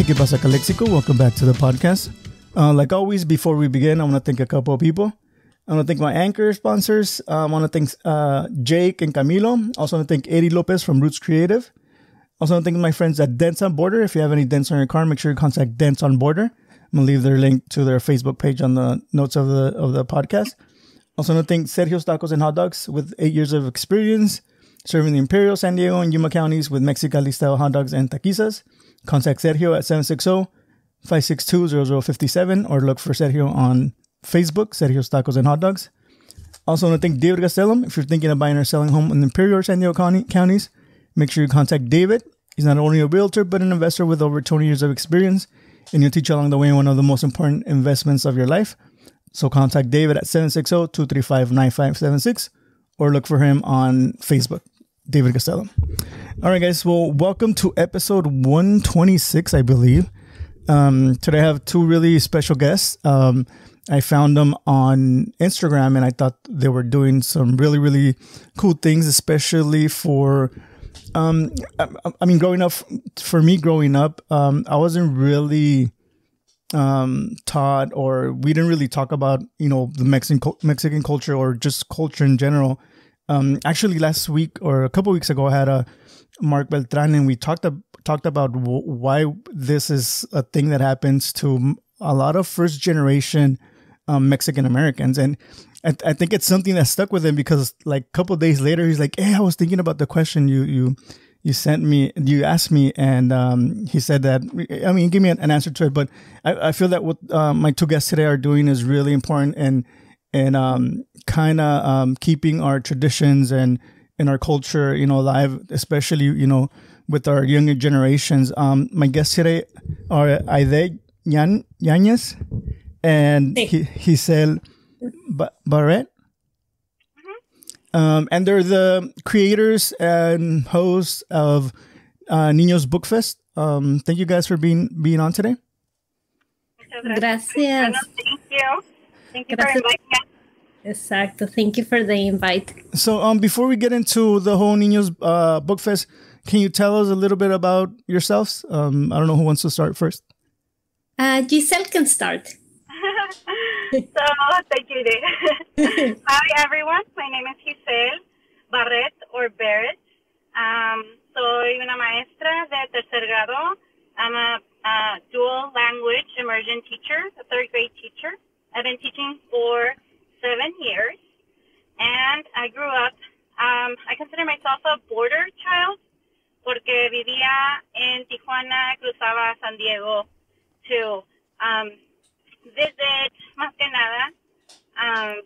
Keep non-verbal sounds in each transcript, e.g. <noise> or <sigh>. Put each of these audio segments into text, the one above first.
Hey, ¿qué pasa, Calexico? Welcome back to the podcast. Uh, like always, before we begin, I want to thank a couple of people. I want to thank my anchor sponsors. Uh, I want to thank uh, Jake and Camilo. Also want to thank Eddie Lopez from Roots Creative. Also want to thank my friends at Dents on Border. If you have any dents on your car, make sure you contact Dents on Border. I'm gonna leave their link to their Facebook page on the notes of the of the podcast. Also want to thank Sergio's Tacos and Hot Dogs with eight years of experience serving the Imperial, San Diego, and Yuma counties with Mexicali style hot dogs and taquizas. Contact Sergio at 760 562 0057 or look for Sergio on Facebook, Sergio's Tacos and Hot Dogs. Also, want to thank David Gastelum. If you're thinking of buying or selling home in the Imperial or San Diego County, counties, make sure you contact David. He's not only a realtor, but an investor with over 20 years of experience, and he'll teach you along the way one of the most important investments of your life. So contact David at 760-235-9576 or look for him on Facebook, David Gastelum. All right, guys. Well, welcome to episode 126, I believe. Um, today I have two really special guests. Um, I found them on Instagram and I thought they were doing some really, really cool things, especially for, um, I, I mean, growing up, for me growing up, um, I wasn't really, um, taught or we didn't really talk about, you know, the Mexican, Mexican culture or just culture in general. Um, actually last week or a couple weeks ago, I had a Mark Beltran and we talked, talked about w- why this is a thing that happens to a lot of first generation um, Mexican Americans. And I, I, think it's something that stuck with him because like a couple days later, he's like, Hey, I was thinking about the question you, you, you sent me, you asked me, and um, he said that. I mean, give me an, an answer to it, but I, I feel that what uh, my two guests today are doing is really important and and um, kind of um, keeping our traditions and and our culture, you know, alive, especially you know with our younger generations. Um, my guests today are Haydee Yan Yanez and he, Gisel Barrett. Mm-hmm. Um, and they're the creators and hosts of uh, Niños Book Fest. Um, thank you guys for being being on today. Gracias. Thank you. Thank you Gracias. for inviting us. Exacto. Thank you for the invite. So, um, before we get into the whole Niños uh, Book Fest, can you tell us a little bit about yourselves? Um, I don't know who wants to start first. Uh, Gisel can start. <laughs> so, thank you, <laughs> Hi, everyone. My name is Gisel Barret or Barrett. Um, soy una maestra de tercer grado. I'm a, a dual language immersion teacher, a third grade teacher. I've been teaching for seven years, and I grew up. Um, I consider myself a border child porque vivía en Tijuana, cruzaba San Diego to um, visit, más que nada. Um,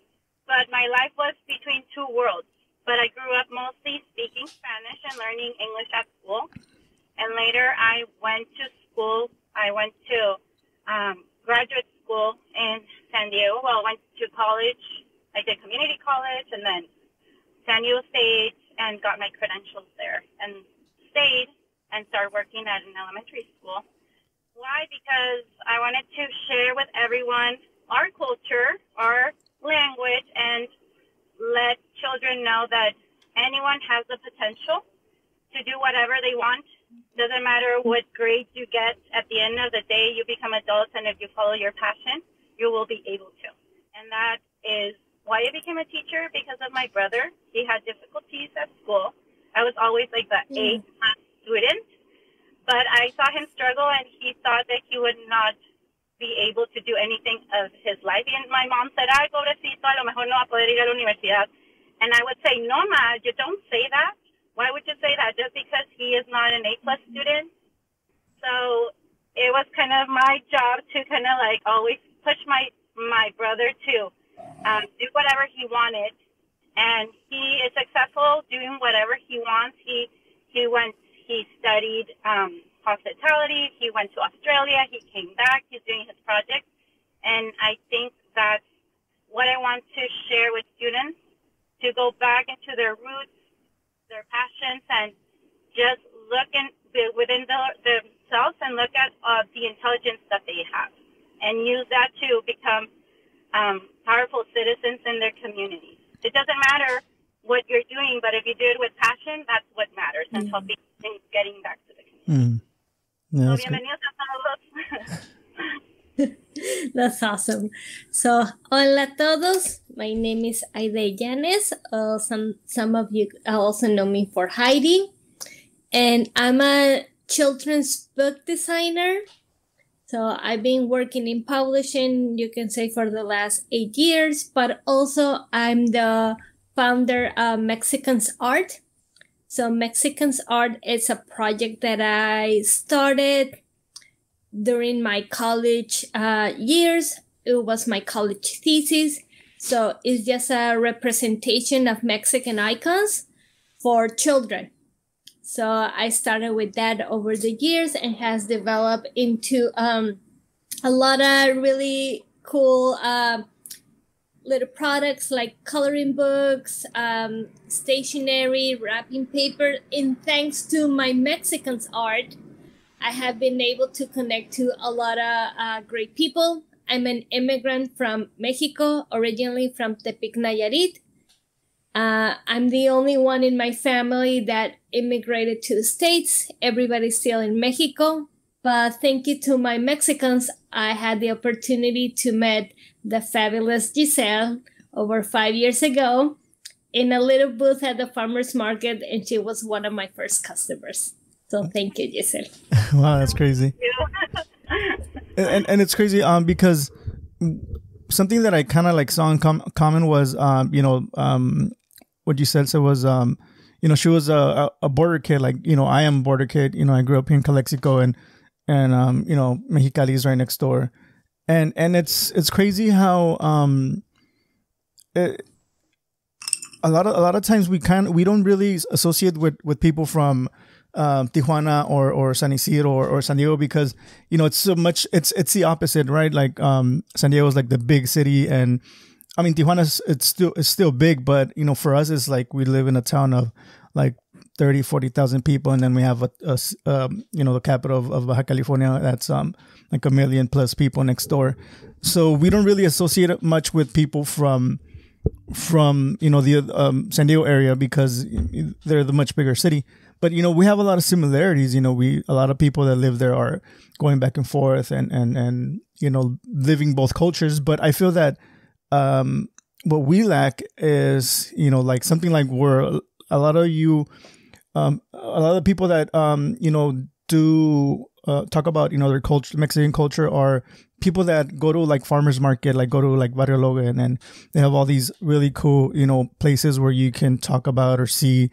but my life was between two worlds. But I grew up mostly speaking Spanish and learning English at school. And later I went to school. I went to um, graduate school in San Diego. Well, I went to college. I did community college and then San Diego State and got my credentials there and stayed and started working at an elementary school. Why? Because I wanted to share with everyone our culture, our language, and let children know that anyone has the potential to do whatever they want. Doesn't matter what grades you get. At the end of the day, you become adults, and if you follow your passion, you will be able to. And that is why I became a teacher because of my brother. He had difficulties at school. I was always like the hmm. A student, but I saw him struggle, and he thought that he would not be able to do anything of his life. And my mom said, "Ay, pobrecito, a lo mejor no va a poder ir a la universidad." And I would say, "No, ma, you don't say that. Why would you say that? Just because he is not an A plus student?" So it was kind of my job to kind of like always push my my brother to um, do whatever he wanted, and he is successful doing whatever he wants. He he went he studied um, hospitality. He went to Australia. He came back. He's doing his project, and I think that's what I want to share with students to go back into their roots, their passions, and just look in within the, themselves and look at uh, the intelligence that they have, and use that to become um, powerful citizens in their communities. It doesn't matter what you're doing, but if you do it with passion, that's what matters and helping and getting back to the community. Mm. Yeah, that's good. bienvenidos a todos. <laughs> That's awesome. So, hola a todos. My name is Haydee Yañez. Uh, some some of you also know me for Heidi, and I'm a children's book designer. So I've been working in publishing, you can say, for the last eight years. But also, I'm the founder of Mexicans Art. So Mexicans Art is a project that I started during my college uh, years. It was my college thesis. So it's just a representation of Mexican icons for children. So I started with that over the years and has developed into um, a lot of really cool uh, little products like coloring books, um, stationery, wrapping paper. And thanks to my Mexicans art, I have been able to connect to a lot of uh, great people. I'm an immigrant from Mexico, originally from Tepic, Nayarit. Uh, I'm the only one in my family that immigrated to the States. Everybody's still in Mexico. But thank you to my Mexicans, I had the opportunity to meet the fabulous Gisel over five years ago in a little booth at the farmer's market, and she was one of my first customers. So thank you, Gisel. <laughs> wow, that's crazy. and, and and it's crazy um because something that I kind of like saw in com- common was um you know um what you said. So was um you know she was a, a border kid like you know I am border kid. You know I grew up in Calexico and and um you know Mexicali is right next door. And and it's it's crazy how um it, a lot of a lot of times we kind we don't really associate with with people from um, Tijuana or or San Isidro or, or San Diego because you know it's so much it's it's the opposite right? Like um San Diego is like the big city and I mean Tijuana's it's still it's still big but you know for us it's like we live in a town of like 30 40,000 people and then we have a, a um, you know the capital of, of Baja California that's um like a million plus people next door so we don't really associate much with people from from you know the um, San Diego area because they're the much bigger city. But you know we have a lot of similarities. You know we a lot of people that live there are going back and forth and and and you know living both cultures. But I feel that um, what we lack is you know like something like where a lot of you um, a lot of people that um, you know do uh, talk about you know their culture Mexican culture are people that go to like farmers market like go to like Barrio Logan and then they have all these really cool you know places where you can talk about or see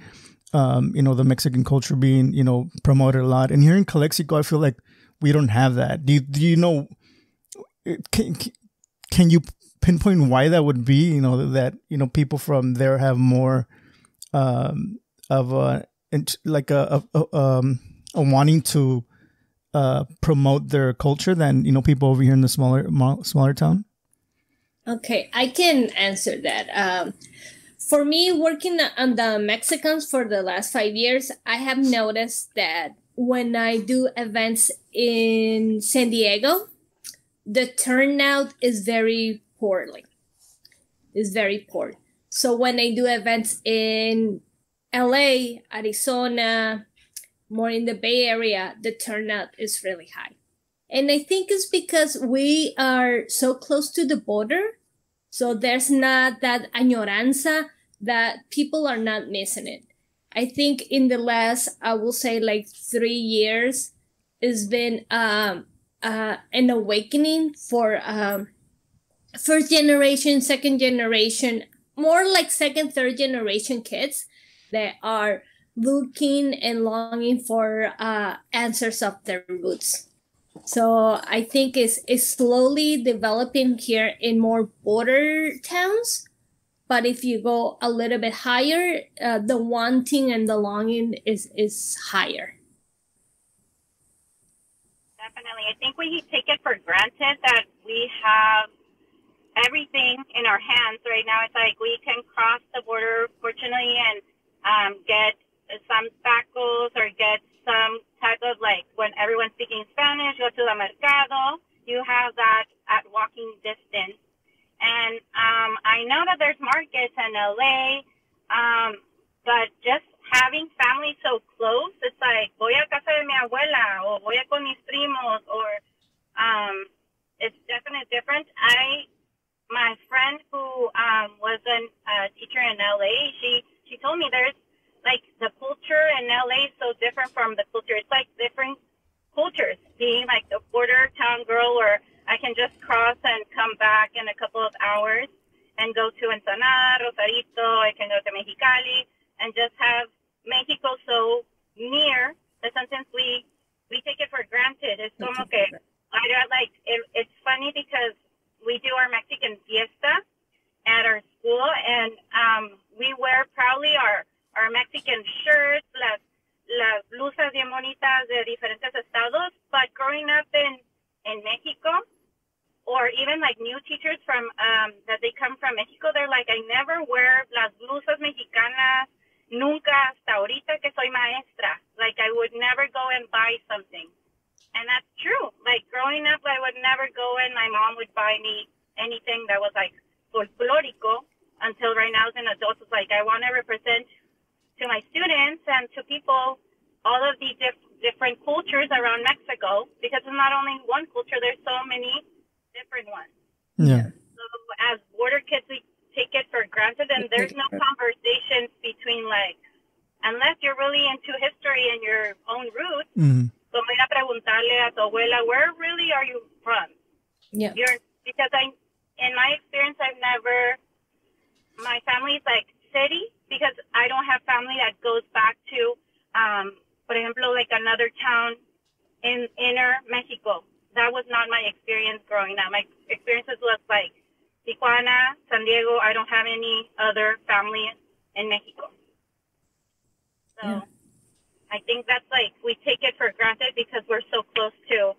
um, you know the Mexican culture being you know promoted a lot. And here in Calexico I feel like we don't have that. Do you, do you know can, can you pinpoint why that would be you know that you know people from there have more um of a like a, a, a um a wanting to uh promote their culture than you know people over here in the smaller smaller town Okay, I can answer that. Um, for me, working on the Mexicans for the last five years, I have noticed that when I do events in San Diego, the turnout is very poorly. Is very poor. So when I do events in LA, Arizona, more in the Bay Area, the turnout is really high. And I think it's because we are so close to the border. So there's not that añoranza that people are not missing it. I think in the last, I will say like three years, it's been um, uh, an awakening for um, first generation, second generation, more like second, third generation kids that are looking and longing for uh, answers of their roots. So I think it's, it's slowly developing here in more border towns. But if you go a little bit higher, uh, the wanting and the longing is, is higher. Definitely. I think we take it for granted that we have everything in our hands right now. It's like we can cross the border, fortunately, and um, get some tacos or get some type of like when everyone's speaking Spanish, go to the mercado. You have that at walking distance. And um, I know that there's markets in LA, um, but just having family so close, it's like voy a casa de mi abuela or voy a con mis primos or um, it's definitely different. I my friend who um, was a uh, teacher in LA, she she told me there's like the culture in LA is so different from the culture. It's like different cultures. Being like the border town girl, where I can just cross and come back in a couple of hours and go to Ensenada, Rosarito. I can go to Mexicali and just have Mexico so near that sometimes we we take it for granted. It's como que I don't like it, it's funny because we do our Mexican fiesta at our school, and um, we wear proudly our, our Mexican shirts, las, las blusas bien bonitas de diferentes estados. But growing up in, in Mexico, or even like new teachers from um, that they come from Mexico, they're like, I never wear las blusas mexicanas, nunca hasta ahorita que soy maestra. Like I would never go and buy something. And that's true. Like growing up, I would never go and my mom would buy me anything that was like folklorico until right now as an adult. It's like I want to represent to my students and to people all of the diff- different cultures around Mexico because it's not only one culture, there's so many different ones. Yeah. So as border kids, we take it for granted and there's no conversations between like, unless you're really into history and your own roots, hmm como ir a preguntarle a tu abuela, where really are you from? Yeah. You're because I, in my experience, I've never. My family is like city because I don't have family that goes back to, um, for example, like another town in inner Mexico. That was not my experience growing up. My experiences was like Tijuana, San Diego. I don't have any other family in Mexico. So Yeah. I think that's like we take it for granted because we're so close to.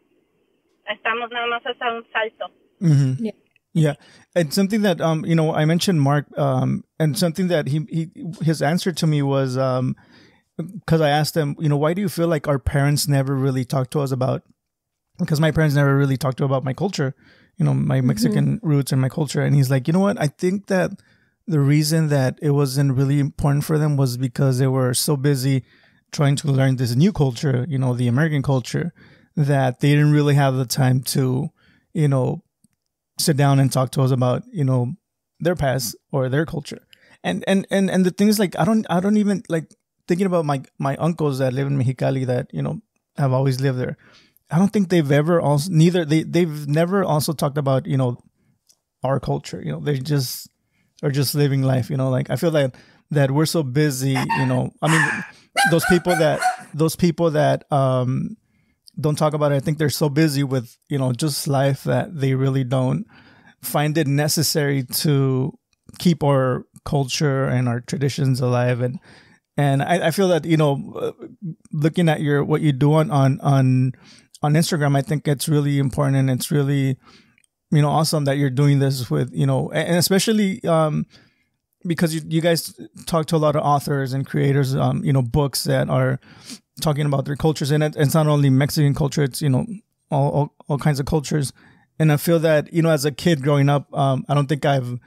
Estamos nada más hasta un salto. hmm Yeah. Yeah, and something that um you know I mentioned Mark um and something that he he his answer to me was um because I asked him you know why do you feel like our parents never really talked to us about because my parents never really talked to about my culture you know my Mexican roots and my culture and he's like you know what I think that the reason that it wasn't really important for them was because they were so busy trying to learn this new culture you know the American culture that they didn't really have the time to you know sit down and talk to us about you know their past or their culture. And and and and the thing is like i don't i don't even like thinking about my my uncles that live in mexicali that you know have always lived there. I don't think they've ever also neither they they've never also talked about you know our culture you know they just are just living life you know like i feel that that we're so busy you know i mean those people that those people that um don't talk about it. I think they're so busy with you know just life that they really don't find it necessary to keep our culture and our traditions alive. And and I, I feel that you know, uh, looking at your what you do on on on on Instagram, I think it's really important and it's really you know awesome that you're doing this with you know and especially um because you, you guys talk to a lot of authors and creators um you know books that are talking about their cultures and it, it's not only mexican culture it's you know all, all all kinds of cultures. And i feel that you know as a kid growing up um i don't think i've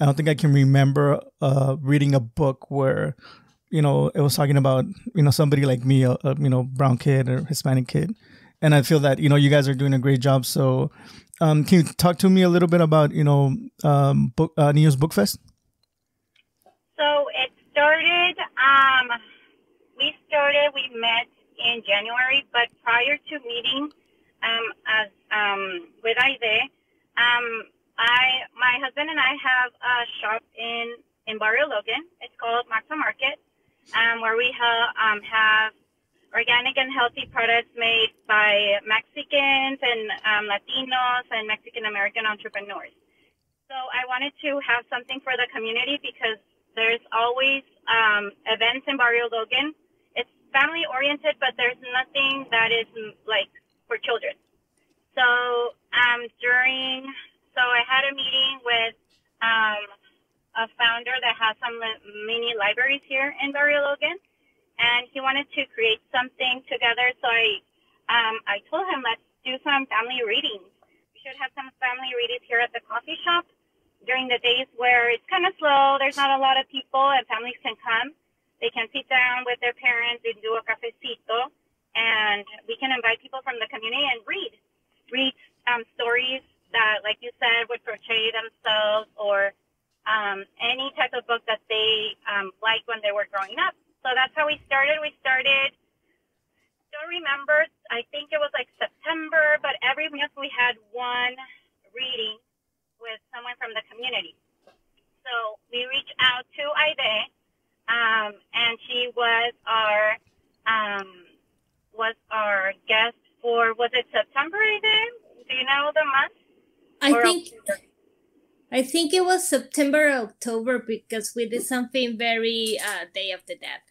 i don't think i can remember uh reading a book where you know it was talking about you know somebody like me a, a you know brown kid or hispanic kid. And i feel that you know you guys are doing a great job. So um can you talk to me a little bit about you know um book uh, Niños book fest So it started. Um, we started. We met in January, but prior to meeting, um, as um, with Haydee, um, I my husband and I have a shop in in Barrio Logan. It's called Maxa Market, um, where we ha- um, have organic and healthy products made by Mexicans and um, Latinos and Mexican American entrepreneurs. So I wanted to have something for the community because there's always um, events in Barrio Logan. It's family oriented, but there's nothing that is mm, like for children. So um, during, so I had a meeting with um, a founder that has some mini libraries here in Barrio Logan, and he wanted to create something together. So I, um, I told him let's do some family readings. We should have some family readings here at the coffee shop during the days where it's kind of slow, there's not a lot of people, and families can come. they can sit down with their parents and do a cafecito, and we can invite people from the community and read, read um, stories that, like you said, would portray themselves or um, any type of book that they um, liked when they were growing up. So that's how we started. We started. Don't remember. I think it was like September, but every month we had one reading with someone from the community. So we reached out to Haydee, um, and she was our um, was our guest for was it September Haydee? Do you know the month? I or think October? I think it was September October because we did something very uh, Day of the Dead.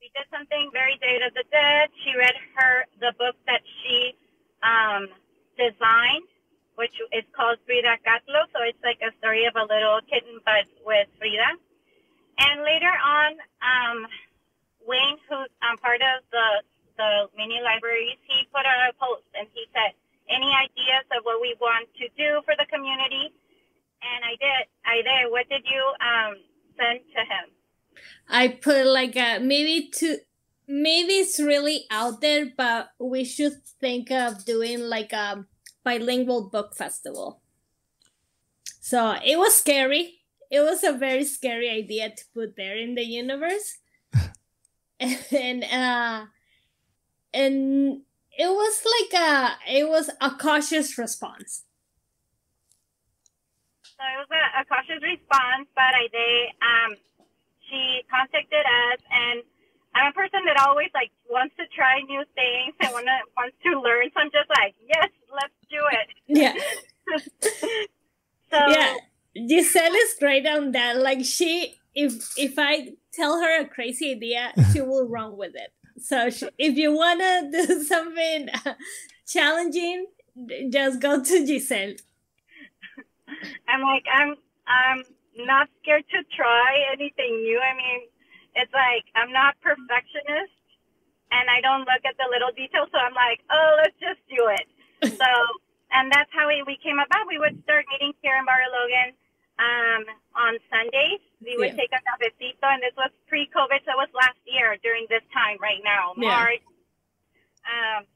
We did something very Day of the Dead. She read her the book that she um, designed which is called Frida Kahlo. So it's like a story of a little kitten, but with Frida. And later on, um, Wayne, who's um, part of the the mini libraries, he put out a post and he said, "Any ideas of what we want to do for the community?" And I did. I did. What did you um, send to him? I put like a maybe to maybe it's really out there, but we should think of doing like a um, bilingual book festival. So it was scary. It was a very scary idea to put there in the universe. <laughs> and uh and it was like a it was a cautious response. So it was a, a cautious response, but I did um she contacted us and I'm a person that always like wants to try new things and wanna wants to learn. So I'm just like, yes, let's do it. Yeah. <laughs> so yeah, Gisel is great on that. Like she, if if I tell her a crazy idea, she will run with it. So she, if you wanna <laughs> do something <laughs> challenging, just go to Gisel. I'm like I'm I'm not scared to try anything new. I mean, it's like I'm not perfectionist and I don't look at the little details. So I'm like, oh, let's just do it. <laughs> so, and that's how we, we came about. We would start meeting here in Barrio Logan um, on Sundays. We would yeah. take a cafecito, and this was pre-COVID, so it was last year during this time right now, March. Um,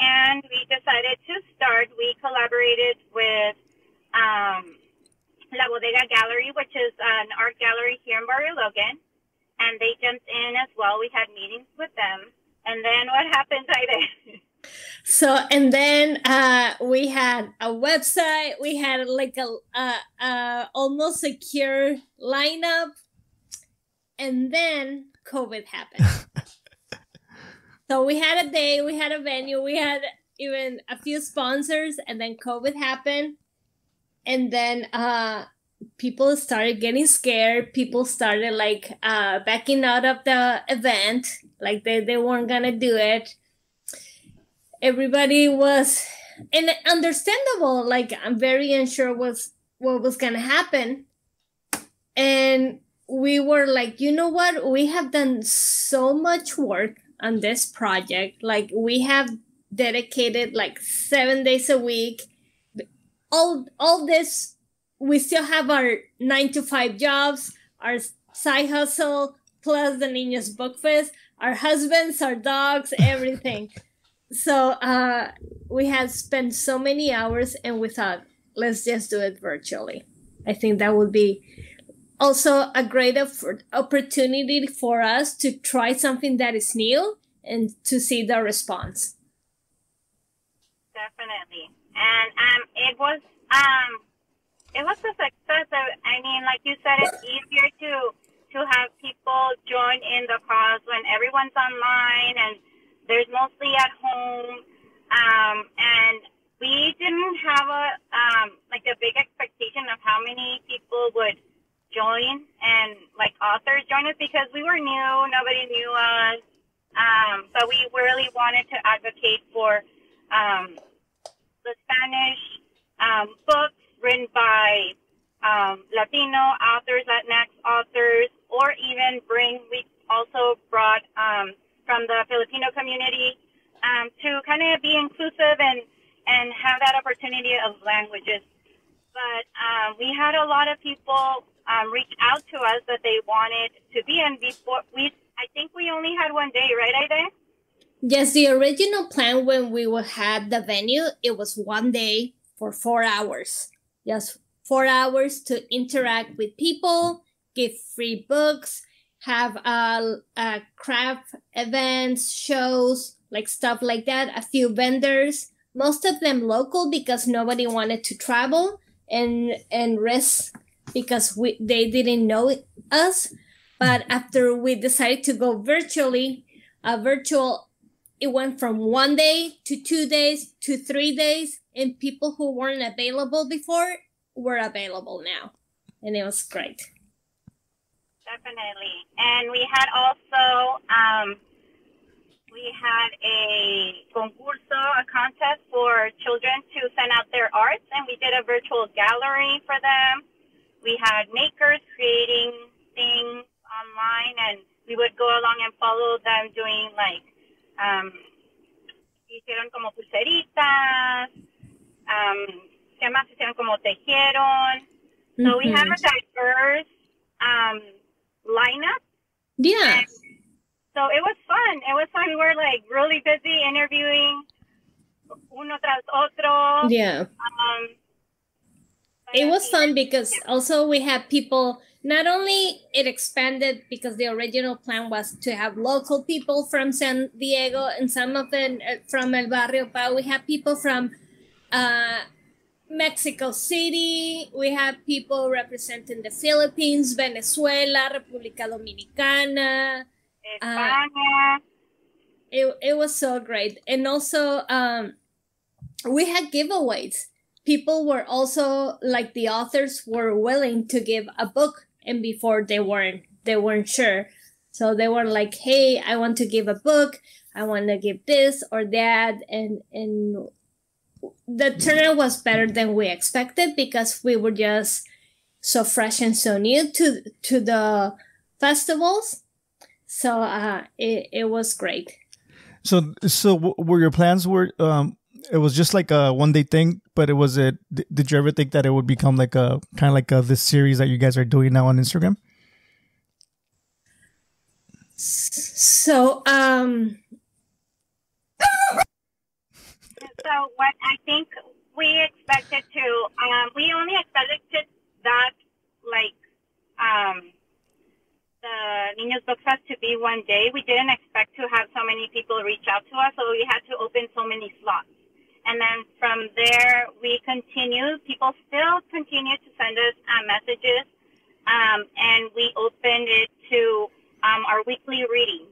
and we decided to start. We collaborated with um, La Bodega Gallery, which is an art gallery here in Barrio Logan, and they jumped in as well. We had meetings with them, and then what happened, Haydee? so and then uh, we had a website. We had like a, a, a almost secure lineup. And then covid happened. <laughs> So we had a day. We had a venue. We had even a few sponsors. And then covid happened. And then uh people started getting scared. People started like uh backing out of the event. Like they, they weren't gonna do it. Everybody was and understandable like i'm very unsure what's what was gonna happen. And we were like you know what? We have done so much work on this project. Like we have dedicated like seven days a week. All all this we still have our nine to five jobs our side hustle plus the niños book fest our husbands our dogs <laughs> everything. So uh, we had spent so many hours and we thought let's just do it virtually. I think that would be also a great opportunity for us to try something that is new and to see the response. Definitely. And um, it was um, it was a success i mean like you said it's easier to to have people join in the cause when everyone's online and there's mostly at home, um, and we didn't have a um, like a big expectation of how many people would join and like authors join us because we were new, nobody knew us. Um, but we really wanted to advocate for um, the Spanish um, books written by um, Latino authors, Latinx authors, or even bring. We also brought um, from the Filipino community um, to kind of be inclusive and, and have that opportunity of languages. But um, we had a lot of people um, reach out to us that they wanted to be. And before we, I think we only had one day, right, Haydee? Yes, the original plan when we had the venue, it was one day for four hours. Just four hours to interact with people, give free books, have uh, uh, craft events, shows, like stuff like that. A few vendors, most of them local because nobody wanted to travel and and risk because we they didn't know us. But after we decided to go virtually, a virtual it went from one day to two days to three days, and people who weren't available before were available now, and it was great. Definitely, and we had also um, we had a concurso, a contest for children to send out their arts, and we did a virtual gallery for them. We had makers creating things online, and we would go along and follow them doing like um, hicieron como pulseritas, um, ¿qué más hicieron? Como tejieron. So we have a diverse um, lineup. Yeah. And so it was fun. It was fun. We were like really busy interviewing uno tras otro. Yeah. Um, it was fun because also we had people not only it expanded because the original plan was to have local people from San Diego and some of them uh, from El Barrio, but we have people from uh, Mexico City, we have people representing the Philippines, Venezuela, República Dominicana. Uh, it, it was so great. And also, um, we had giveaways. People were also like the authors were willing to give a book and before they weren't they weren't sure. So they were like hey i want to give a book. I want to give this or that. And and the turnout was better than we expected because we were just so fresh and so new to to the festivals. So uh it, it was great. So so were your plans were um it was just like a one day thing, but it was it. Did you ever think that it would become like a kind of like a, this series that you guys are doing now on Instagram? So, um, so what I think we expected to, um, we only expected that like, um, the Niños Book Fest to be one day. We didn't expect to have so many people reach out to us, so we had to open so many slots. And then from there, we continue. People still continue to send us uh, messages, um, and we opened it to um, our weekly reading.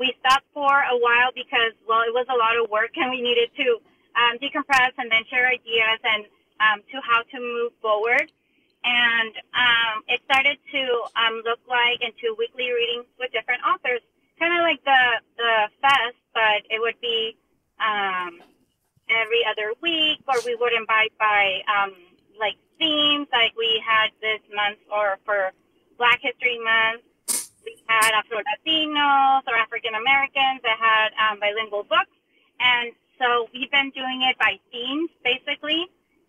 We stopped for a while because, well, it was a lot of work, and we needed to um, decompress and then share ideas and um, to how to move forward. And um, it started to look like into weekly readings with different authors, kind of like the the fest, but it would be every other week, or we would invite by um, like themes, like we had this month or for Black History Month, we had Afro Latinos or African Americans that had um, bilingual books, and so we've been doing it by themes basically,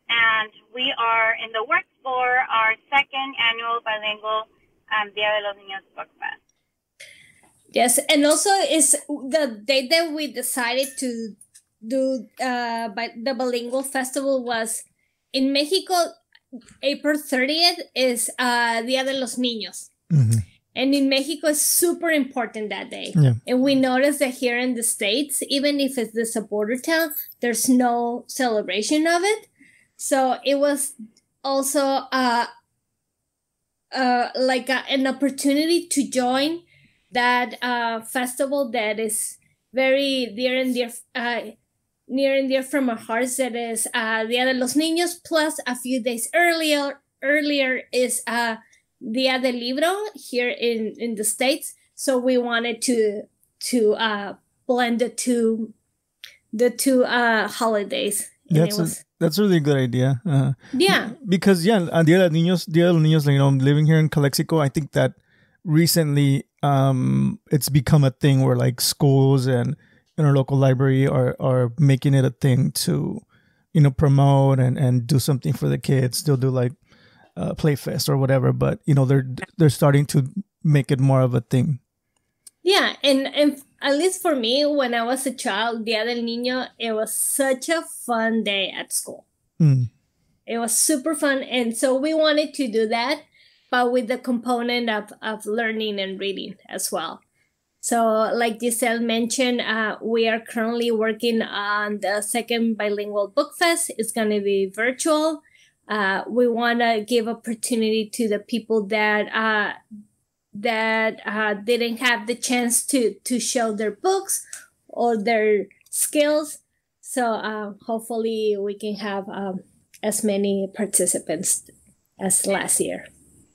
and we are in the works for our second annual bilingual um, Dia de los Niños Book Fest. Yes, and also is the date that we decided to do uh, by the bilingual festival was in Mexico. April 30th is uh, Dia de los Niños. Mm-hmm. And in Mexico, it's super important that day. Yeah. And we noticed that here in the States, even if it's this a border town, there's no celebration of it. So it was also uh, uh, like a, an opportunity to join that uh, festival that is very dear and dear uh, near and dear from our hearts that is uh, Dia de los Niños, plus a few days earlier earlier is uh, Dia del Libro here in, in the States. So we wanted to to uh, blend the two the two uh, holidays. That's was, a, that's really a good idea. Uh, yeah, because yeah, uh, Dia de Niños, Dia de los Niños, you know, living here in Calexico, I think that recently um, it's become a thing where like schools and in our local library are are making it a thing to you know promote and and do something for the kids they'll do like uh, play fest or whatever but you know they're they're starting to make it more of a thing. Yeah, and, and at least for me, when I was a child, Dia del Niño, it was such a fun day at school. Mm. It was super fun. And so we wanted to do that, but with the component of, of learning and reading as well. So, like Gisel mentioned, uh, we are currently working on the second bilingual book fest. It's going to be virtual. Uh, we want to give opportunity to the people that uh, that uh, didn't have the chance to to show their books or their skills. So, uh, hopefully, we can have um, as many participants as last year.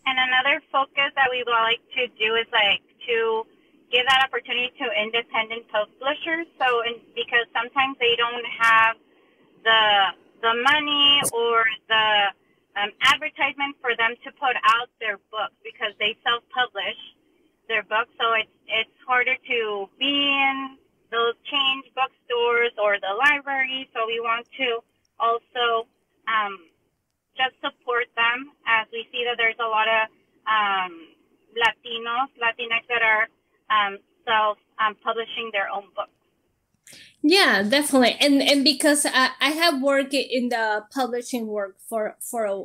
And another focus that we would like to do is like to give that opportunity to independent publishers. So, because sometimes they don't have the the money or the um, advertisement for them to put out their books because they self-publish their books. So it's it's harder to be in those change bookstores or the library. So we want to also um, just support them as we see that there's a lot of um, Latinos, Latinx that are um, self um, publishing their own books. Yeah, definitely, and and because I, I have worked in the publishing work for for a,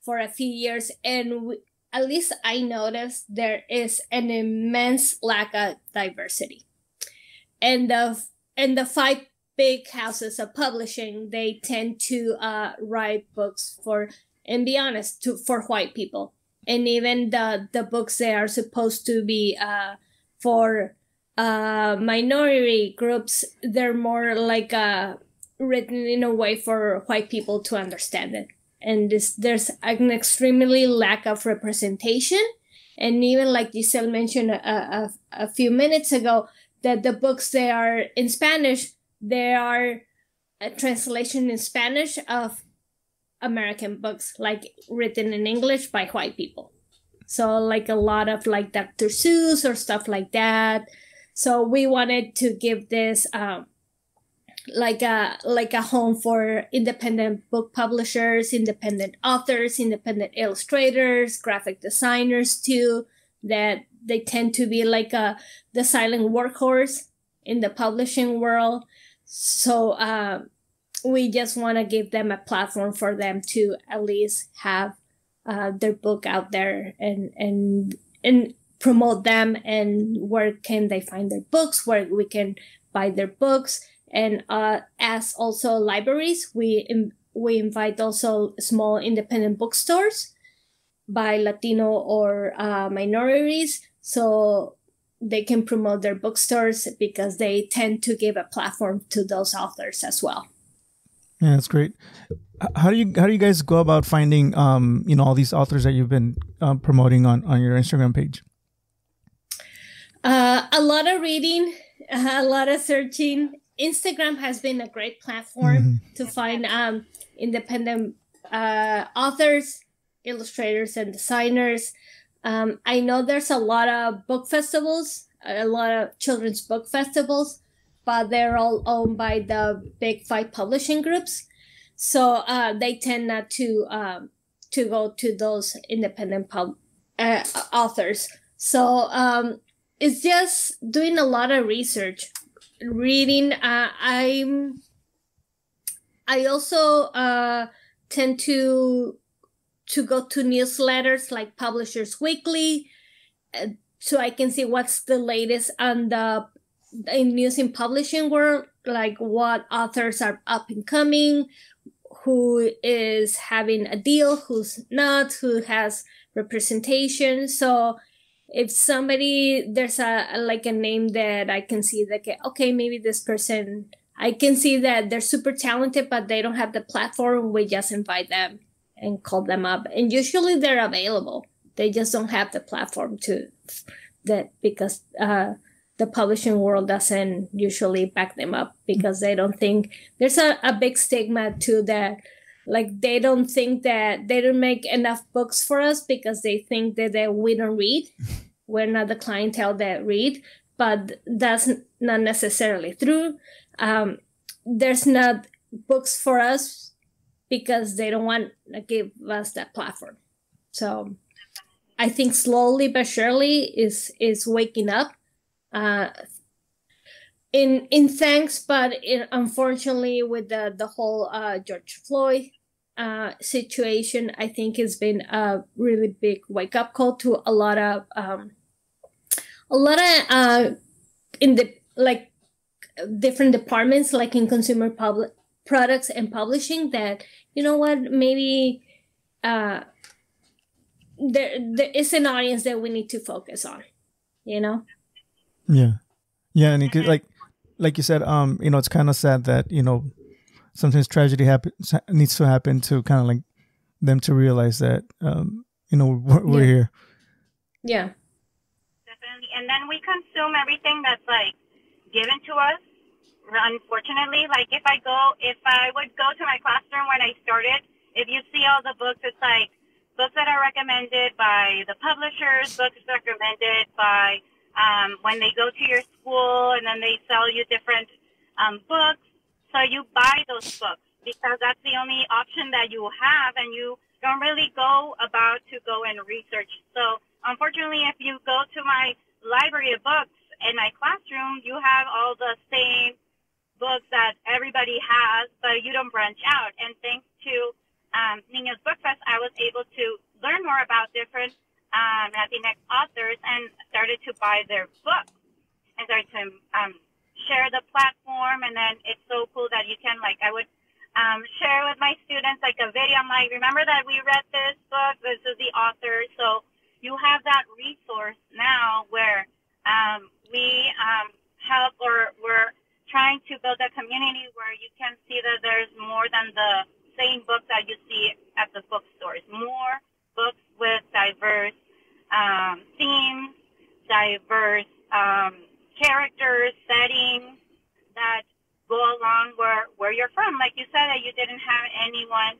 for a few years, and we, at least I noticed there is an immense lack of diversity, and the and the five big houses of publishing they tend to uh, write books for and be honest to for white people, and even the the books they are supposed to be. Uh, for uh, minority groups, they're more like uh, written in a way for white people to understand it. And this, there's an extremely lack of representation. And even like Gisel mentioned a, a, a few minutes ago, that the books they are in Spanish, they are a translation in Spanish of American books, like written in English by white people. So like a lot of like Dr. Seuss or stuff like that. So we wanted to give this um, like a like a home for independent book publishers, independent authors, independent illustrators, graphic designers too. That they tend to be like a the silent workhorse in the publishing world. So uh, we just want to give them a platform for them to at least have uh, their book out there and and and promote them and where can they find their books where we can buy their books. And uh, as also libraries we Im- we invite also small independent bookstores by latino or uh, minorities. So they can promote their bookstores because they tend to give a platform to those authors as well yeah that's great how do you how do you guys go about finding um you know all these authors that you've been uh, promoting on on your Instagram page? Uh, a lot of reading, a lot of searching. Instagram has been a great platform mm-hmm. to find um, independent uh, authors, illustrators, and designers. Um, I know there's a lot of book festivals, a lot of children's book festivals, but they're all owned by the big five publishing groups. So uh, they tend not to um, to go to those independent pub uh, authors. So um, it's just doing a lot of research, reading. Uh, I'm I also uh, tend to to go to newsletters like Publishers Weekly, uh, so I can see what's the latest on the in in publishing world, like what authors are up and coming, who is having a deal, who's not, who has representation. So if somebody there's a like a name that I can see that okay maybe this person I can see that they're super talented but they don't have the platform we just invite them and call them up and usually they're available they just don't have the platform to that because uh the publishing world doesn't usually back them up because they don't think there's a, a big stigma to that. Like they don't think that they don't make enough books for us because they think that, that we don't read. <laughs> We're not the clientele that read but that's not necessarily true. Um, there's not books for us because they don't want to give us that platform. So I think slowly but surely is is waking up. Uh, in in thanks, but unfortunately, with the the whole uh, George Floyd uh, situation, I think it's been a really big wake up call to a lot of um, a lot of uh, in the like different departments, like in consumer public products and publishing. That you know what, maybe uh, there there is an audience that we need to focus on. You know. Yeah, yeah, and it could, like like you said, um, you know, it's kind of sad that you know sometimes tragedy happens needs to happen to kind of like them to realize that um, you know we're, we're Yeah. here. Yeah. Definitely. And then we consume everything that's like given to us. Unfortunately, like if I go, if I would go to my classroom when I started, if you see all the books, it's like books that are recommended by the publishers, books recommended by um, when they go to your school, and then they sell you different um, books. So you buy those books because that's the only option that you have, and you don't really go about to go and research. So unfortunately, if you go to my library of books in my classroom, you have all the same books that everybody has, but you don't branch out. And thanks to um, Niños Book Fest, I was able to learn more about different um, Latinx authors and started to buy their books and started to um, share the platform. And then it's so cool that you can, like, I would um, share with my students like a video. I'm like, remember that we read this book? This is the author. So you have that resource now where um, we um, help or we're trying to build a community where you can see that there's more than the same books that you see at the bookstores. More books with diverse um, themes, diverse um, characters, settings that go along where where you're from. Like you said, that you didn't have anyone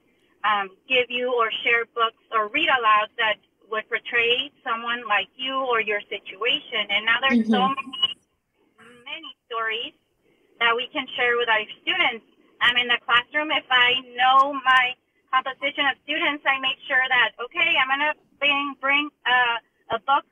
um, give you or share books or read aloud that would portray someone like you or your situation. And now there's so many many stories that we can share with our students. I'm in the classroom. If I know my composition of students, I make sure that okay, I'm gonna bring bring uh, a book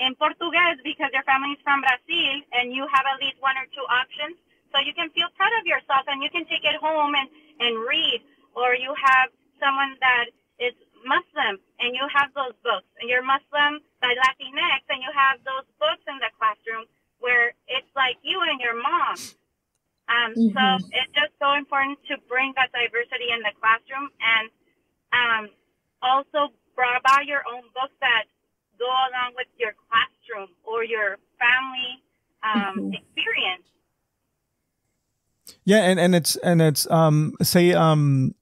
in Portuguese because your family's from Brazil and you have at least one or two options. So you can feel proud of yourself and you can take it home and, and read. Or you have someone that is Muslim and you have those books and you're Muslim by Latinx and you have those books in the classroom where it's like you and your mom. Um, So Mhm. it's just so important to bring that diversity in the classroom and um, also brought about your own books that go along with your classroom or your family um, Mhm. experience. Yeah, and, and it's and it's um say um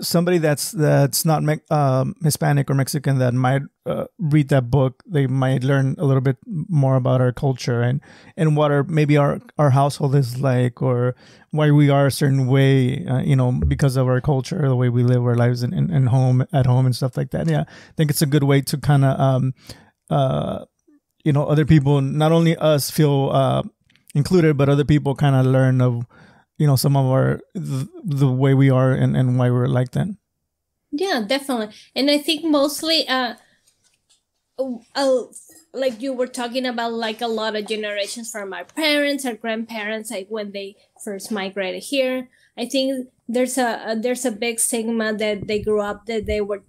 somebody that's that's not um, Hispanic or Mexican that might uh, read that book, they might learn a little bit more about our culture and and what our maybe our our household is like or why we are a certain way, uh, you know, because of our culture, the way we live our lives in, in, in home at home and stuff like that. Yeah, I think it's a good way to kind of um uh you know other people, not only us feel uh included, but other people kind of learn of you know some of our the, the way we are and, and why we're like that. Yeah, definitely. And I think mostly, uh, uh, like you were talking about, like a lot of generations from our parents, our grandparents, like when they first migrated here. I think there's a, a there's a big stigma that they grew up that they were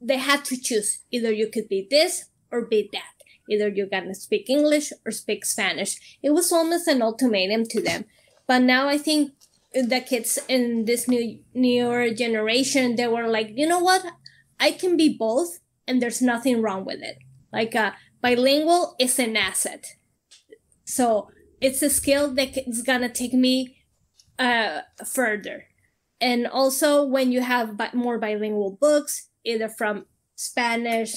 they had to choose either you could be this or be that. Either you're gonna speak English or speak Spanish. It was almost an ultimatum to them. But now I think the kids in this new newer generation they were like you know what? I can be both and there's nothing wrong with it. Like uh, bilingual is an asset. So it's a skill that is gonna take me uh, further. And also when you have bi- more bilingual books either from spanish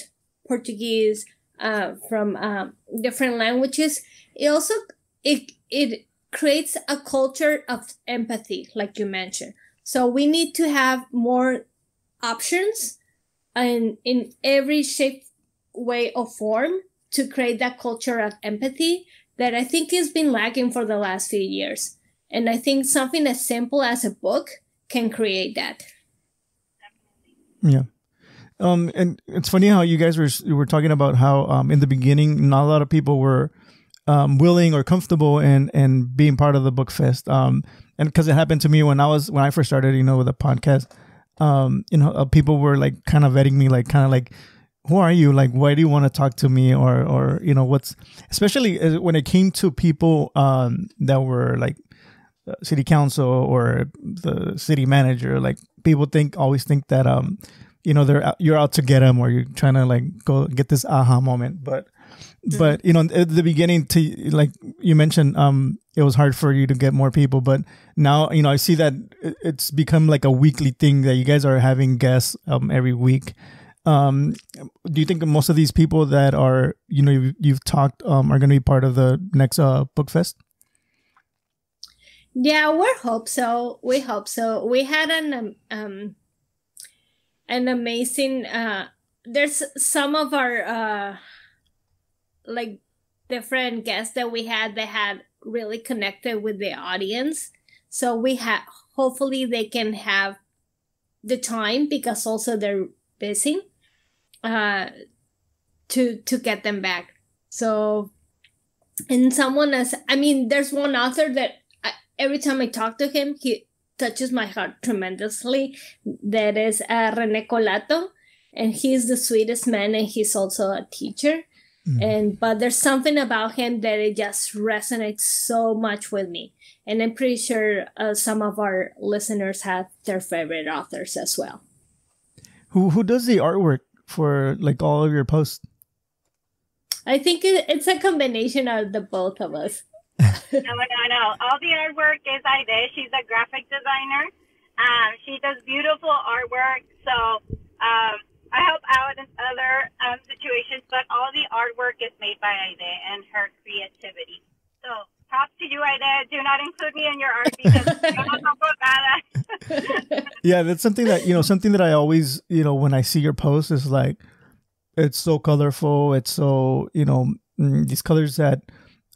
portuguese uh, from um, different languages it also it it creates a culture of empathy, like you mentioned. So we need to have more options and in every shape, way, or form to create that culture of empathy that I think has been lacking for the last few years. And I think something as simple as a book can create that. Yeah. Um, and it's funny how you guys were were talking about how um in the beginning not a lot of people were um willing or comfortable and and being part of the book fest. Um, and because it happened to me when I was when I first started, you know, with a podcast. Um, you know, uh, people were like kind of vetting me, like kind of like, who are you? Like, why do you want to talk to me? Or or you know, what's especially uh, when it came to people um that were like uh, city council or the city manager like people think always think that um you know they're you're out to get them or you're trying to like go get this aha moment but. But you know at the beginning to like you mentioned um it was hard for you to get more people but now you know i see that it's become like a weekly thing that you guys are having guests um every week um do you think most of these people that are you know you've, you've talked um are going to be part of the next uh book fest yeah, we hope so. We hope so. We had an um, um an amazing uh there's some of our uh like different guests that we had that had really connected with the audience. So we had hopefully they can have the time because also they're busy uh to to get them back. So and someone as I mean there's one author that every time I talk to him, he touches my heart tremendously. That is uh, Rene Colato, and he's the sweetest man, and he's also a teacher. Mm. And but there's something about him that it just resonates so much with me, and I'm pretty sure uh, some of our listeners have their favorite authors as well. Who who does the artwork for like all of your posts? I think it's a combination of the both of us <laughs> no, no, no. All the artwork is Haydee. She's a graphic designer. Um, she does beautiful artwork. So um, I help out in other um, situations, but all the artwork is made by Haydee and her creativity. So props to you, Haydee. Do not include me in your art because I don't talk about Alex yeah, that's something that you know. Something that I always you know when I see your posts is like, it's so colorful. It's so you know mm, these colors that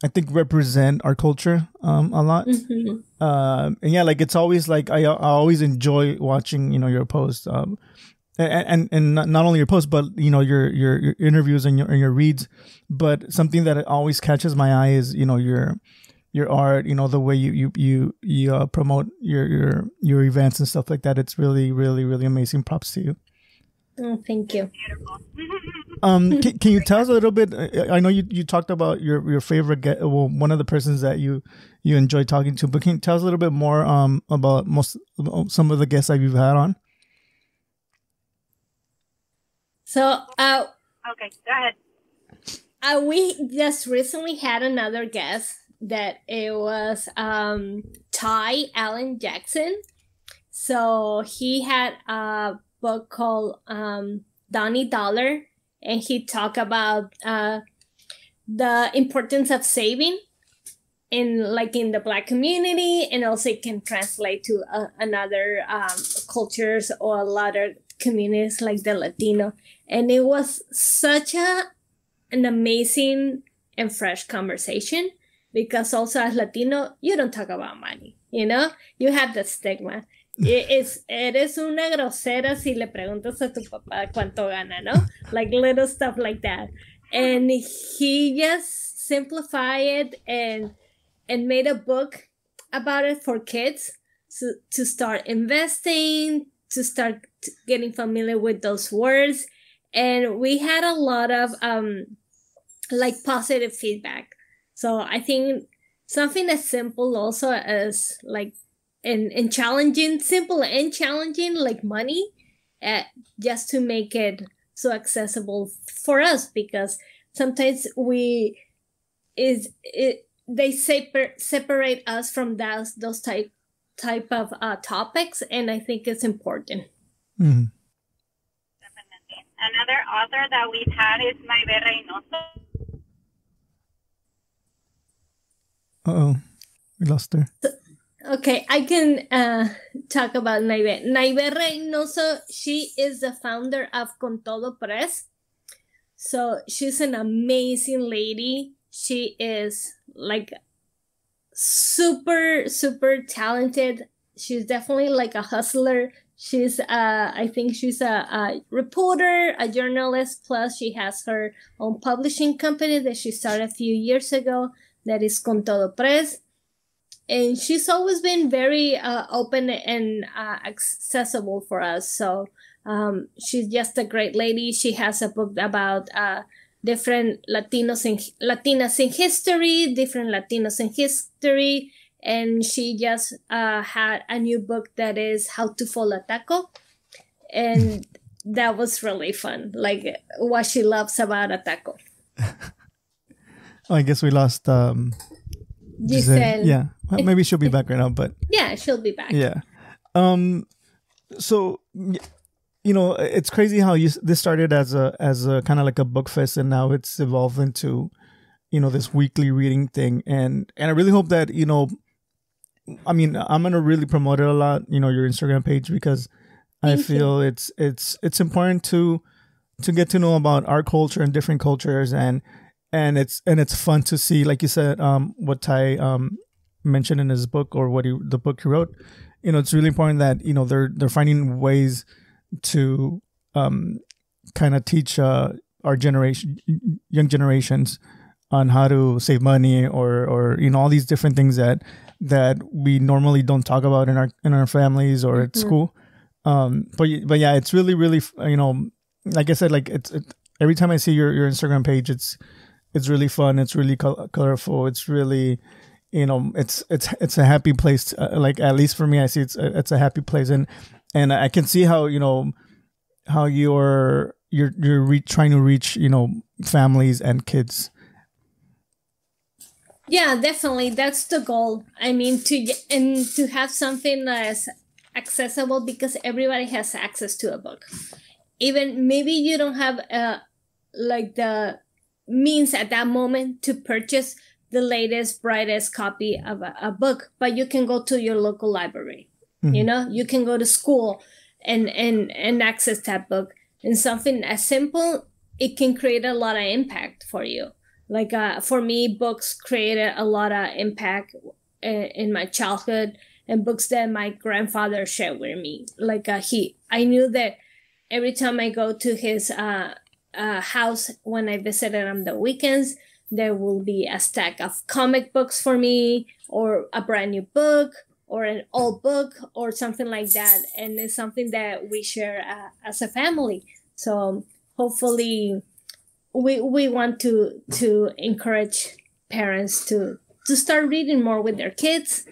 I think represent our culture um, a lot. Mm-hmm. Uh, and yeah, like it's always like I, I always enjoy watching you know your posts, um, and and not only your posts, but you know your your, your interviews and your and your reads. But something that always catches my eye is you know your your art, you know the way you you you you uh, promote your your your events and stuff like that. It's really really really amazing. Props to you. Oh, thank you. um, <laughs> can, can, you tell us a little bit? I know you, you talked about your your favorite get, well, one of the persons that you you enjoy talking to, but can you tell us a little bit more um about most some of the guests that you've had on? So, uh, okay, go ahead. Uh, we just recently had another guest that it was um Ty Allen Jackson. So he had a book called um, Donnie Dollar, and he talked about uh, the importance of saving in like in the black community, and also it can translate to uh, another um, cultures or a lot of communities like the Latino. And it was such a an amazing and fresh conversation because also as Latino, you don't talk about money, you know, you have the stigma. <laughs> Es, eres una grosera si le preguntas a tu papá cuánto gana, ¿no? Like little stuff like that. And he just simplified it and and made a book about it for kids to, to start investing, to start getting familiar with those words. And we had a lot of um like positive feedback. So I think something as simple also as like and and challenging, simple and challenging, like money, uh, just to make it so accessible for us because sometimes we is it they separ- separate us from those those type type of uh, topics and i think it's important mm-hmm. definitely another author that we've had is Naibe Reynoso uh-oh we lost her so, Okay, I can uh, talk about Naibe. Naibe Reynoso, she is the founder of Con Todo Press. So she's an amazing lady. She is like super, super talented. She's definitely like a hustler She's, uh, I think she's a, a, reporter, a journalist, plus she has her own publishing company that she started a few years ago that is Con Todo Press. And she's always been very uh, open and uh, accessible for us. So um, she's just a great lady. She has a book about uh, different Latinos in Latinas in history, different Latinos in history, and she just uh, had a new book that is how to fold a taco. And that was really fun like what she loves about a taco. <laughs> Oh, i guess we lost um Gisel. Gisel. yeah. Well, maybe she'll be <laughs> back right now but yeah she'll be back. Yeah. Um so you know it's crazy how you this started as a as a kind of like a book fest and now it's evolved into you know this weekly reading thing. And and i really hope that you know I mean, I'm gonna really promote it a lot. You know, your Instagram page because Thank I feel you. it's it's it's important to to get to know about our culture and different cultures and and it's and it's fun to see, like you said, um, what Ty um mentioned in his book or what he the book he wrote. You know, it's really important that you know they're they're finding ways to um kind of teach uh our generation young generations on how to save money or or you know all these different things that that we normally don't talk about in our in our families or at mm-hmm. school. Um, but but yeah, it's really really you know, like I said, like it's it, every time I see your your Instagram page, it's it's really fun. It's really col- colorful. It's really you know, it's it's it's a happy place. To, uh, like at least for me, I see it's it's a happy place, and and I can see how you know how you're you're you're re- trying to reach you know families and kids yeah definitely. That's the goal. I mean to and to have something that's accessible because everybody has access to a book. Even maybe you don't have uh like the means at that moment to purchase the latest brightest copy of a, a book but you can go to your local library. Mm-hmm. you know you can go to school and and and access that book. And something as simple it can create a lot of impact for you like uh, for me books created a lot of impact in, in my childhood and books that my grandfather shared with me. Like uh, he i knew that every time i go to his uh, uh, house when i visited on the weekends there will be a stack of comic books for me or a brand new book or an old book or something like that. And it's something that we share uh, as a family. So hopefully we we want to to encourage parents to to start reading more with their kids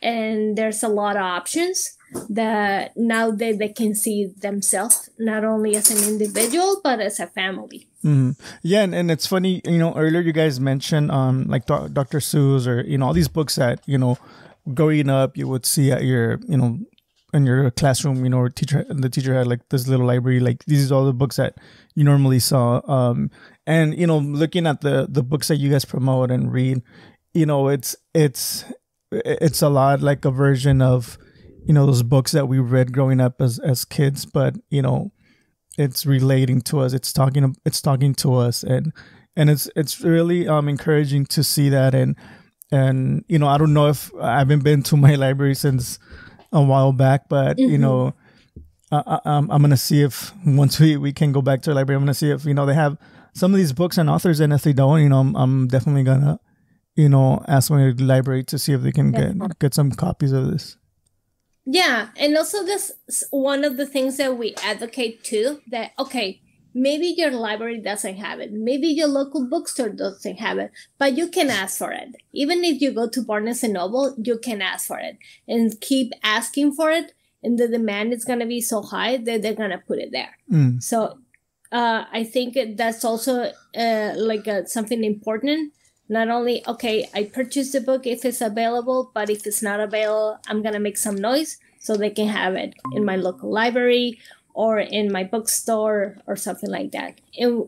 and there's a lot of options that now they, they can see themselves not only as an individual but as a family mm-hmm. yeah and, and it's funny you know earlier you guys mentioned um like Do- dr seuss or you know all these books that you know growing up you would see at your you know in your classroom, you know, teacher the teacher had like this little library, like these are all the books that you normally saw. Um, and you know, looking at the the books that you guys promote and read, you know, it's it's it's a lot like a version of you know those books that we read growing up as as kids, but you know, it's relating to us. It's talking it's talking to us, and and it's it's really um encouraging to see that and and you know I don't know if I haven't been to my <laughs> library since a while back, but mm-hmm. you know, I'm I'm gonna see if once we we can go back to the library, I'm gonna see if you know they have some of these books and authors, and if they don't, you know, I'm, I'm definitely gonna you know ask my library to see if they can get get some copies of this. Yeah, and also this one of the things that we advocate too. That okay, maybe your library doesn't have it maybe your local bookstore doesn't have it but you can ask for it even if you go to barnes and noble you can ask for it and keep asking for it and the demand is going to be so high that they're going to put it there mm. so uh, i think that's also uh, like uh, something important not only okay i purchased the book if it's available but if it's not available i'm going to make some noise so they can have it in my local library or in my bookstore or something like that. And,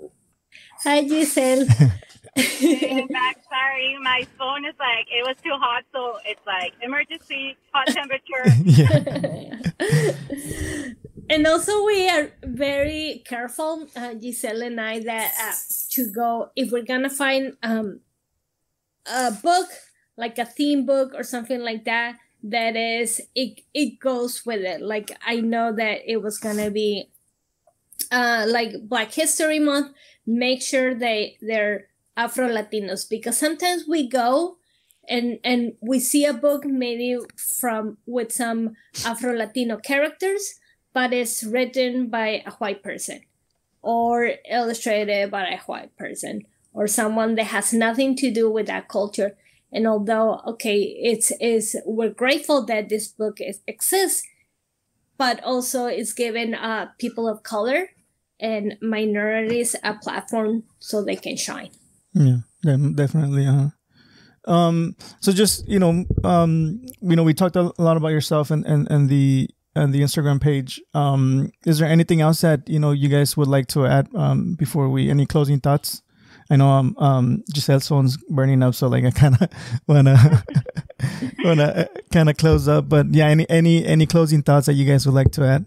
hi, Gisel. <laughs> back. Sorry, my phone is like it was too hot, so it's like emergency hot temperature. <laughs> <laughs> and also, we are very careful, uh, Gisel and I, that uh, to go if we're gonna find um, a book like a theme book or something like that that is it it goes with it like i know that it was gonna be uh like black history month make sure they they're afro latinos because sometimes we go and and we see a book maybe from with some afro latino characters but it's written by a white person or illustrated by a white person or someone that has nothing to do with that culture and although, okay, it's is we're grateful that this book is, exists, but also it's given uh, people of color and minorities a platform so they can shine. Yeah, definitely. Uh-huh. Um, so just you know, um, you know, we talked a lot about yourself and and and the and the Instagram page. Um, is there anything else that you know you guys would like to add um, before we any closing thoughts? I know um, um Gisel's phone's burning up, so like I kind of <laughs> wanna <laughs> wanna uh, kind of close up. But yeah, any any any closing thoughts that you guys would like to add?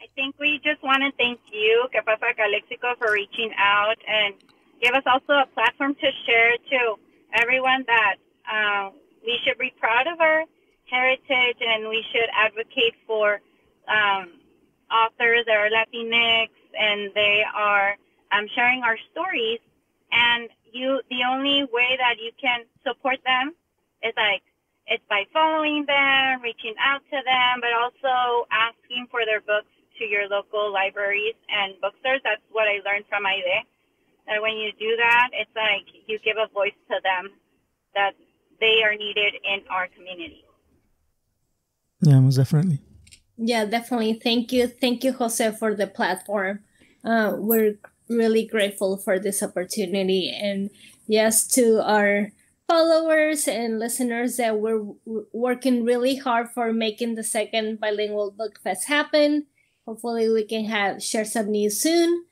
I think we just want to thank you, Que Pasa Calexico, for reaching out and give us also a platform to share to everyone that uh, we should be proud of our heritage and we should advocate for um, authors that are Latinx and they are um, sharing our stories. And you, the only way that you can support them is like it's by following them, reaching out to them, but also asking for their books to your local libraries and bookstores. That's what I learned from Haydee. That when you do that, it's like you give a voice to them that they are needed in our community. Yeah, most definitely. Yeah, definitely. Thank you. Thank you, Jose, for the platform. Uh, we're really grateful for this opportunity. And yes, to our followers and listeners that we're working really hard for making the second bilingual book fest happen. Hopefully we can have share some news soon.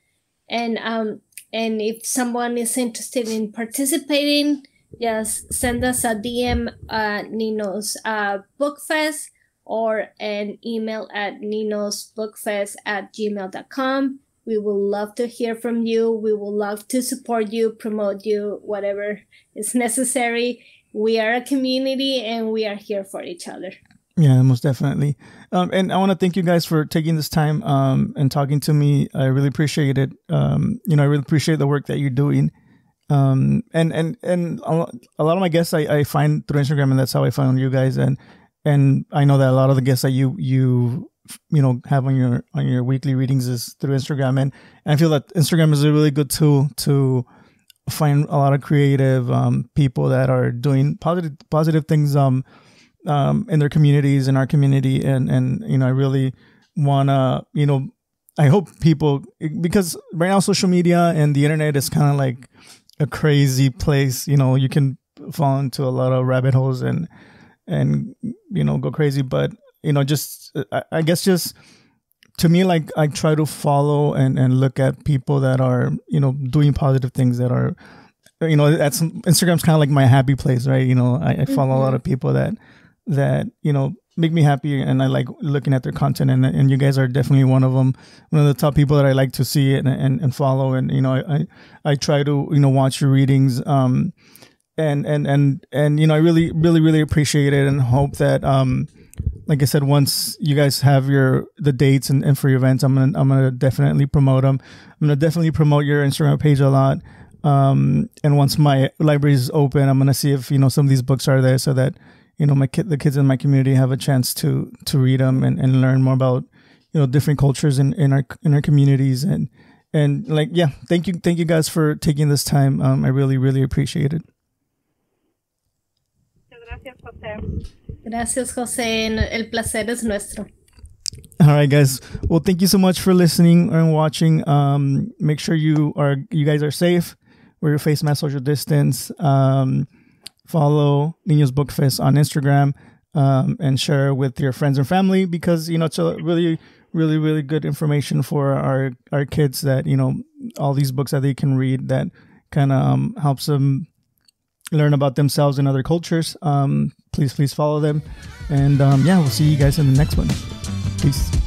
And um and if someone is interested in participating, just send us a DM at Niños uh, Book Fest or an email at ninosbookfest at gmail.com. We will love to hear from you. We will love to support you, promote you, whatever is necessary. We are a community and we are here for each other. Yeah, most definitely. Um, and I want to thank you guys for taking this time um, and talking to me. I really appreciate it. Um, you know, I really appreciate the work that you're doing. Um, and and and a lot of my guests I, I find through Instagram, and that's how I found you guys. And and I know that a lot of the guests that you you you know have on your on your weekly readings is through Instagram, and, and I feel that Instagram is a really good tool to find a lot of creative um, people that are doing positive positive things um, um, in their communities in our community, and and you know I really wanna you know I hope people because right now social media and the internet is kind of like a crazy place. You know, you can fall into a lot of rabbit holes and and you know go crazy, but you know, just I guess just to me, like I try to follow and and look at people that are you know doing positive things that are you know that's Instagram's kind of like my happy place, right? You know, I, I follow mm-hmm. a lot of people that that you know make me happy and I like looking at their content and and you guys are definitely one of them one of the top people that I like to see and and, and follow and you know I I I try to you know watch your readings um and and and and you know I really really really appreciate it and hope that um like I said, once you guys have your the dates and, and for your events, I'm gonna I'm gonna definitely promote them. I'm gonna definitely promote your Instagram page a lot. Um, and once my library is open, I'm gonna see if you know some of these books are there, so that you know my kid, the kids in my community have a chance to to read them and, and learn more about you know different cultures in, in our in our communities and and like yeah, thank you thank you guys for taking this time. Um, I really really appreciate it. Gracias, Jose. Gracias, Jose. El placer es nuestro. All right, guys. Well, thank you so much for listening and watching. Um, make sure you are you guys are safe. Wear your face mask, social distance. Um, follow Niños Book Fest on Instagram um, and share with your friends and family because you know it's a really, really, really good information for our our kids that you know all these books that they can read that kind of um, helps them learn about themselves and other cultures. Um, please, please follow them. And um, yeah, we'll see you guys in the next one. Peace.